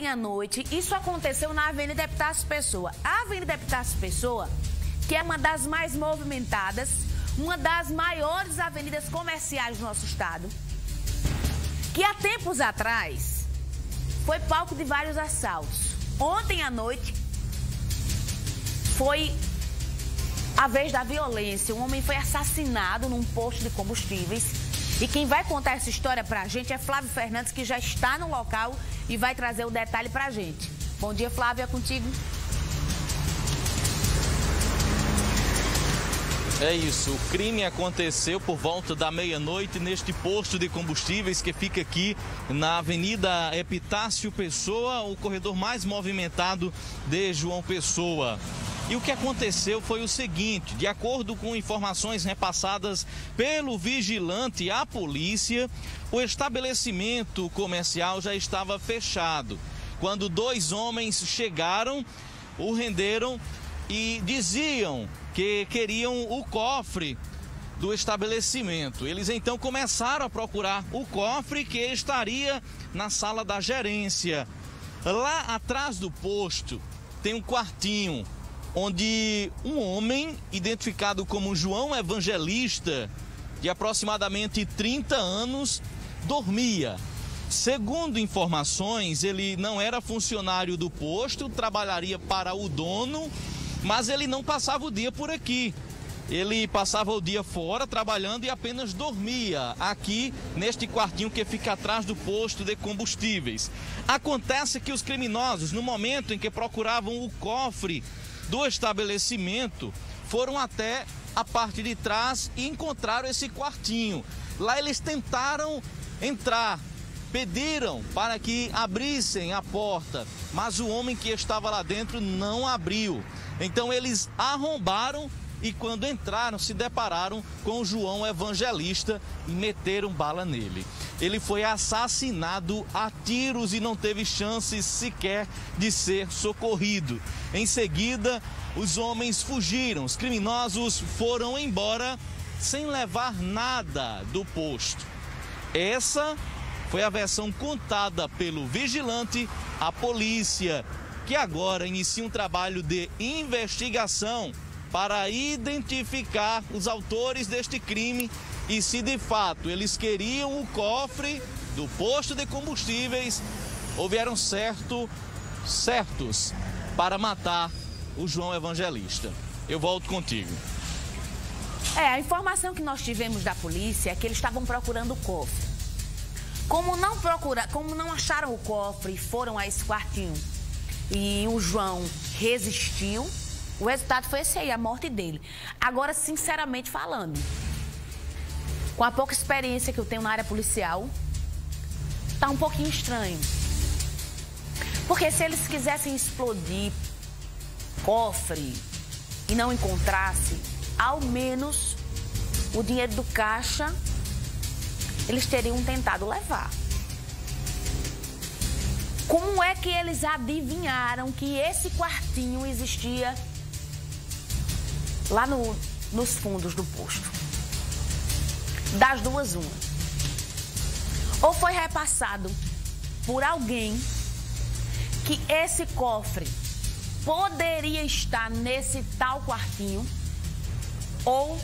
ontem à noite, isso aconteceu na Avenida Epitácio Pessoa. A Avenida Epitácio Pessoa, que é uma das mais movimentadas, uma das maiores avenidas comerciais do nosso estado, que há tempos atrás foi palco de vários assaltos. Ontem à noite foi a vez da violência. Um homem foi assassinado num posto de combustíveis. E quem vai contar essa história pra gente é Flávio Fernandes, que já está no local e vai trazer o detalhe pra gente. Bom dia, Flávio, é contigo. É isso, o crime aconteceu por volta da meia-noite neste posto de combustíveis que fica aqui na Avenida Epitácio Pessoa, o corredor mais movimentado de João Pessoa. E o que aconteceu foi o seguinte: de acordo com informações repassadas pelo vigilante à polícia, o estabelecimento comercial já estava fechado. Quando dois homens chegaram, o renderam e diziam que queriam o cofre do estabelecimento. Eles então começaram a procurar o cofre que estaria na sala da gerência. Lá atrás do posto tem um quartinho onde um homem identificado como João Evangelista, de aproximadamente 30 anos, dormia. Segundo informações, ele não era funcionário do posto, trabalharia para o dono, mas ele não passava o dia por aqui. Ele passava o dia fora trabalhando e apenas dormia aqui neste quartinho que fica atrás do posto de combustíveis. Acontece que os criminosos, no momento em que procuravam o cofre do estabelecimento foram até a parte de trás e encontraram esse quartinho. Lá eles tentaram entrar, pediram para que abrissem a porta, mas o homem que estava lá dentro não abriu. Então eles arrombaram e quando entraram se depararam com João Evangelista e meteram bala nele. Ele foi assassinado a tiros e não teve chance sequer de ser socorrido. Em seguida, os homens fugiram, os criminosos foram embora sem levar nada do posto. Essa foi a versão contada pelo vigilante à polícia, que agora inicia um trabalho de investigação para identificar os autores deste crime e se de fato eles queriam o cofre do posto de combustíveis ou vieram certo, certos para matar o João Evangelista. Eu volto contigo. É, a informação que nós tivemos da polícia é que eles estavam procurando o cofre. Como não procura, como não acharam o cofre e foram a esse quartinho e o João resistiu, o resultado foi esse aí, a morte dele. Agora, sinceramente falando, com a pouca experiência que eu tenho na área policial, tá um pouquinho estranho. Porque se eles quisessem explodir cofre e não encontrasse, ao menos o dinheiro do caixa eles teriam tentado levar. Como é que eles adivinharam que esse quartinho existia lá no, nos fundos do posto. Das duas, uma. Ou foi repassado por alguém que esse cofre poderia estar nesse tal quartinho, ou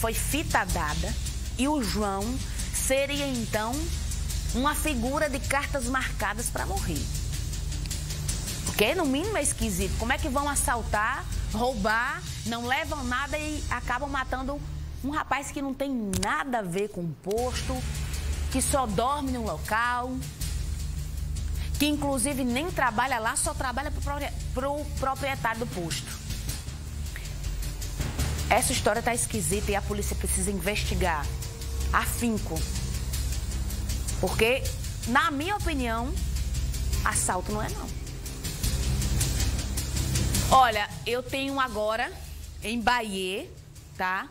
foi fita dada e o João seria então uma figura de cartas marcadas para morrer. Porque no mínimo é esquisito. Como é que vão assaltar, roubar não levam nada e acabam matando um rapaz que não tem nada a ver com o posto, que só dorme no local, que inclusive nem trabalha lá, só trabalha para o proprietário do posto. Essa história está esquisita e a polícia precisa investigar afinco. Porque, na minha opinião, assalto não é não. Olha, eu tenho agora em Bahia, tá?